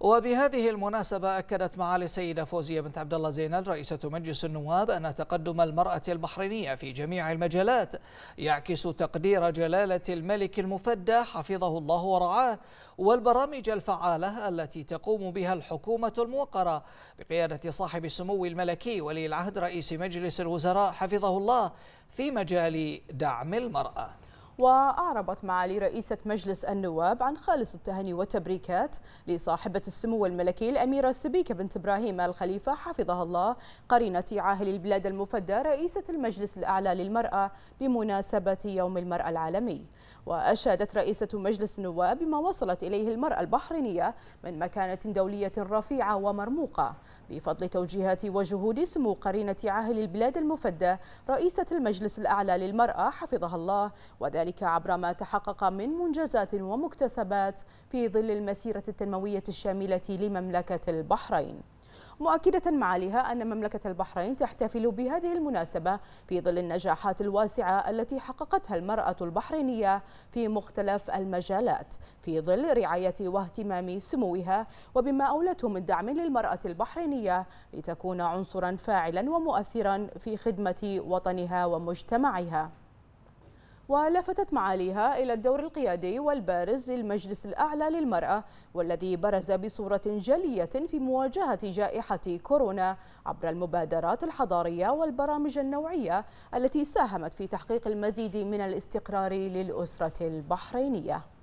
وبهذه المناسبة أكدت معالي السيدة فوزية بنت عبد الله زينل رئيسة مجلس النواب أن تقدم المرأة البحرينية في جميع المجالات يعكس تقدير جلالة الملك المفدى حفظه الله ورعاه والبرامج الفعالة التي تقوم بها الحكومة الموقرة بقيادة صاحب السمو الملكي ولي العهد رئيس مجلس الوزراء حفظه الله في مجال دعم المرأة. وأعربت معالي رئيسة مجلس النواب عن خالص التهاني والتبريكات لصاحبة السمو الملكي الأميرة سبيكة بنت إبراهيم الخليفة حفظها الله قرينة عاهل البلاد المفدى رئيسة المجلس الأعلى للمرأة بمناسبة يوم المرأة العالمي. وأشادت رئيسة مجلس النواب بما وصلت إليه المرأة البحرينية من مكانة دولية رفيعة ومرموقة. بفضل توجيهات وجهود سمو قرينة عاهل البلاد المفدى رئيسة المجلس الأعلى للمرأة حفظها الله وذلك ذلك عبر ما تحقق من منجزات ومكتسبات في ظل المسيرة التنموية الشاملة لمملكة البحرين. مؤكدة معاليها أن مملكة البحرين تحتفل بهذه المناسبة في ظل النجاحات الواسعة التي حققتها المرأة البحرينية في مختلف المجالات في ظل رعاية واهتمام سموها وبما أولته من دعم للمرأة البحرينية لتكون عنصرا فاعلا ومؤثرا في خدمة وطنها ومجتمعها. ولفتت معاليها إلى الدور القيادي والبارز للمجلس الأعلى للمرأة والذي برز بصورة جلية في مواجهة جائحة كورونا عبر المبادرات الحضارية والبرامج النوعية التي ساهمت في تحقيق المزيد من الاستقرار للأسرة البحرينية.